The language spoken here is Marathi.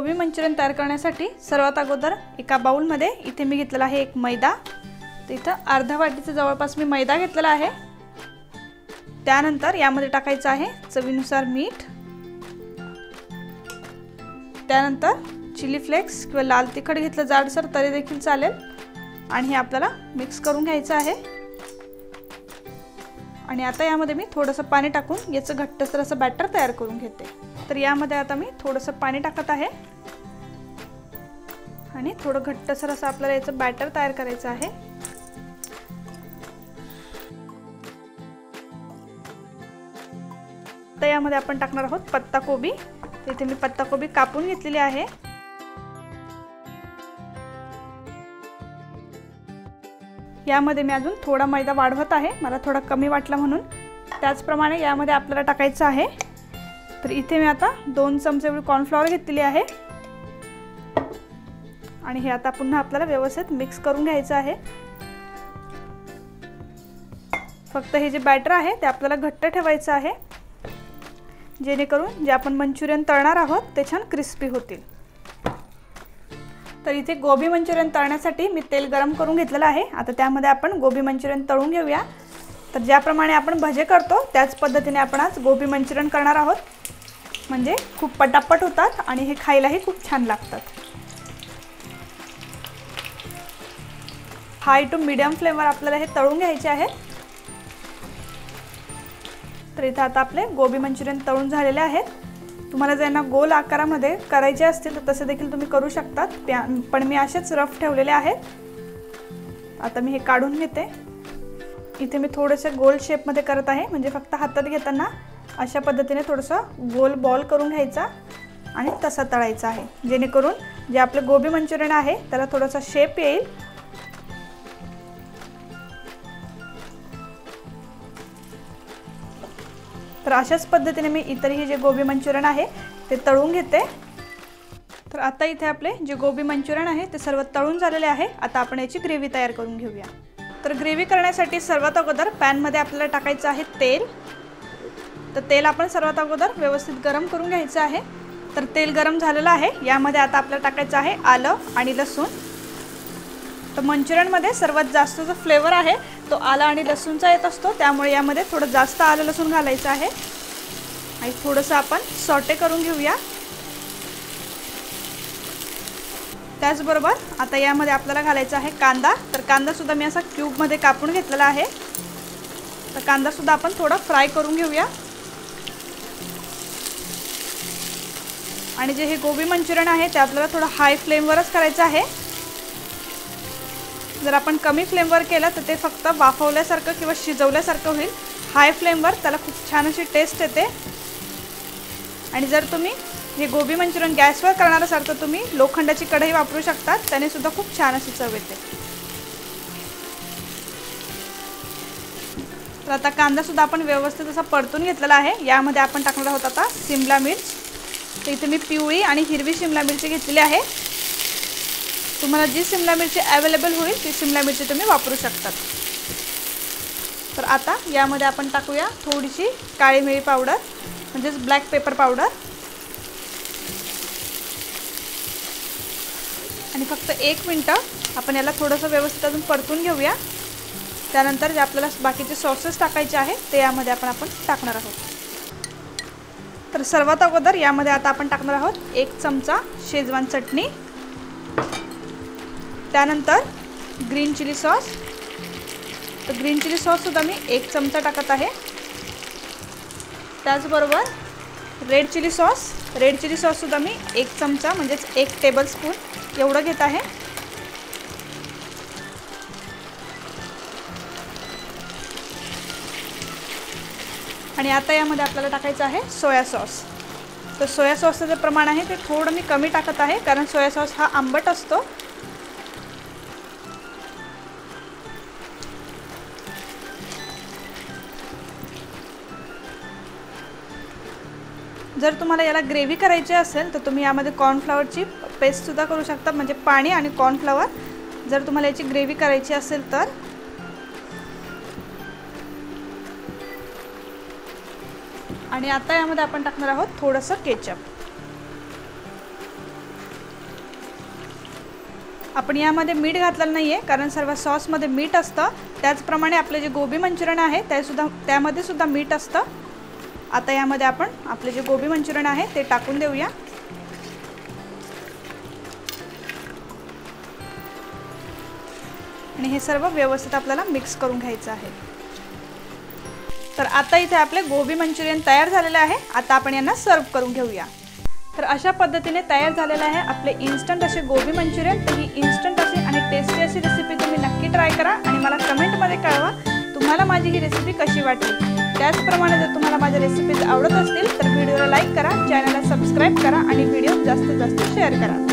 गोबी मंचुरियन तयार करण्यासाठी सर्वात अगोदर एका बाऊलमध्ये इथे मी घेतलेला आहे एक मैदा. तर इथं अर्धा वाटीचं जवळपास मी मैदा घेतलेला आहे. त्यानंतर यामध्ये टाकायचं आहे चवीनुसार मीठ. त्यानंतर चिली फ्लेक्स किंवा लाल तिखट घेतलं जाडसर तरी देखील चालेल. आणि हे आपल्याला मिक्स करून घ्यायचं आहे. आणि आता यामध्ये मी थोडंसं पाणी टाकून याचं घट्टसर असं बॅटर तयार करून घेते. तर यामध्ये आता मी थोडंसं पाणी टाकत आहे. आणि थोडं घट्टसर असं आपल्याला याचं बॅटर तयार करायचं आहे. तर यामध्ये आपण टाकणार आहोत पत्ताकोबी इथे मी पत्ताकोबी कापून घेतलेली आहे. यामध्ये मी अजून थोडा मैदा वाढवत आहे. मला थोडा कमी वाटला म्हणून. त्याचप्रमाणे यामध्ये आपल्याला टाकायचं आहे. तर इथे मी आता दोन चमचे एवढी कॉर्नफ्लॉवर घेतलेली आहे. आणि हे आता पुन्हा आपल्याला व्यवस्थित मिक्स करून घ्यायचं आहे. फक्त हे जे बॅटर आहे ते आपल्याला घट्ट ठेवायचं आहे. जेणेकरून जे आपण मंचुरियन तळणार आहोत ते छान क्रिस्पी होतील. तर इथे गोबी मंचुरियन तळण्यासाठी मी तेल गरम करून घेतलेलं आहे. आता त्यामध्ये आपण गोबी मंचुरियन तळून घेऊया. तर ज्याप्रमाणे आपण भजे करतो त्याच पद्धतीने आपण आज गोबी मंचुरियन करणार आहोत. म्हणजे खूप पटापट होतात आणि हे खायलाही खूप छान लागतात. हाय टू मिडियम फ्लेमवर आपल्याला हे तळून घ्यायचे आहे. तर इथं आता आपले गोबी मंचुरियन तळून झालेले आहेत. तुम्हाला ज्यांना गोल आकारामध्ये करायचे असतील तर तसे देखील तुम्ही करू शकतात. पण मी असेच रफ ठेवलेले आहेत. आता मी हे काढून घेते. इथे मी थोडंसं गोल शेपमध्ये करत आहे. म्हणजे फक्त हातात घेताना अशा पद्धतीने थोडंसं गोल बॉल करून घ्यायचा आणि तसा तळायचा आहे. जेणेकरून जे आपलं गोबी मंचुरियन आहे त्याला थोडासा शेप येईल. तर अशाच पद्धतीने मी इतरही जे गोबी मंचुरियन आहे ते तळून घेते. तर आता इथे आपले जे गोबी मंचुरियन आहे ते सर्व तळून झालेले आहे. आता आपण याची ग्रेव्ही तयार करून घेऊया. तर ग्रेव्ही करण्यासाठी सर्वात अगोदर पॅनमध्ये आपल्याला टाकायचं आहे तेल. तर तेल आपण सर्वात अगोदर व्यवस्थित गरम करून घ्यायचं आहे. तर तेल गरम झालेलं आहे. यामध्ये आता आपल्याला टाकायचं आहे आलं आणि लसूण. तर मंचुरियनमध्ये सर्वात जास्त जो फ्लेवर आहे तो आला आणि लसूणचा येत असतो. त्यामुळे यामध्ये थोडं जास्त आलं लसूण घालायचं आहे. आणि थोडंसं आपण सॉटे करून घेऊया. त्याचबरोबर आता यामध्ये आपल्याला घालायचा आहे कांदा. तर कांदासुद्धा मी असा क्यूबमध्ये कापून घेतलेला आहे. तर कांदासुद्धा आपण थोडा फ्राय करून घेऊया. आणि जे हे गोबी मंचुरियन आहे ते आपल्याला थोडं हाय फ्लेमवरच करायचं आहे. जर आपण कमी फ्लेमवर केलं तर ते फक्त वाफवल्यासारखं किंवा शिजवल्यासारखं होईल. हाय फ्लेमवर त्याला खूप छान अशी टेस्ट येते. आणि जर तुम्ही हे गोबी मंचुरियन गॅसवर करणार असाल तर तुम्ही लोखंडाची कढई वापरू शकतात. त्याने सुद्धा खूप छान अशी चव येते. तर आता कांदासुद्धा आपण व्यवस्थित असा परतून घेतलेला आहे. यामध्ये आपण टाकणार आहोत आता शिमला मिर्च. तर इथे मी पिवळी आणि हिरवी शिमला मिरची घेतलेली आहे. तुम्हाला जी शिमला मिरची अवेलेबल होईल ती शिमला मिरची तुम्ही वापरू शकतात. तर आता यामध्ये आपण टाकूया थोडीशी काळी मिरी पावडर म्हणजेच ब्लॅक पेपर पावडर आणि फक्त एक मिनटं आपण याला थोडंसं व्यवस्थित अजून परतून घेऊया. त्यानंतर जे आपल्याला बाकीचे सॉसेस टाकायचे आहे ते यामध्ये आपण आपण टाकणार आहोत. तर सर्वात अगोदर यामध्ये आता आपण टाकणार आहोत एक चमचा शेजवान चटणी. त्यानंतर ग्रीन चिली सॉस. तर ग्रीन चिली सॉससुद्धा मी एक चमचा टाकत आहे. त्याचबरोबर red chilli sauce. Red chilli सॉससुद्धा मी एक चमचा म्हणजेच एक टेबलस्पून एवढं घेत आहे. आणि आता यामध्ये आपल्याला टाकायचं आहे सोया सॉस. तर सोया सॉसचं जे प्रमाण आहे ते थोडं मी कमी टाकत आहे कारण सोया सॉस हा आंबट असतो. जर तुम्हाला याला ग्रेव्ही करायची असेल तर तुम्ही यामध्ये कॉर्नफ्लॉवरची पेस्टसुद्धा करू शकता म्हणजे पाणी आणि कॉर्नफ्लॉवर. जर तुम्हाला याची ग्रेव्ही करायची असेल तर. आणि आता यामध्ये आपण टाकणार आहोत थोडंसं केचप. आपण यामध्ये मीठ घातलेलं नाही आहे कारण सर्व सॉसमध्ये मीठ असतं. त्याचप्रमाणे आपले जे गोबी मंचुरियन आहे त्यासुद्धा त्यामध्ये सुद्धा मीठ असतं. आता यामध्ये आपण आपले जे गोबी मंचुरियन आहे ते टाकून देऊया. आणि हे सर्व व्यवस्थित आपल्याला मिक्स करून घ्यायचं आहे. तर आता इथे आपले गोबी मंचुरियन तयार झालेले आहे. आता आपण यांना सर्व करून घेऊया. तर अशा पद्धतीने तयार झालेलं आहे आपले इन्स्टंट असे गोबी मंचुरियन. तर ही इन्स्टंट अशी आणि टेस्टी अशी रेसिपी तुम्ही नक्की ट्राय करा. आणि मला कमेंटमध्ये कळवा तुम्हाला माझी ही रेसिपी कशी वाटली. त्याचप्रमाणे जर तुम्हाला माझ्या रेसिपीज आवडत असतील तर व्हिडिओला लाईक करा चॅनलला सबस्क्राईब करा आणि व्हिडिओ जास्तीत जास्त शेअर करा.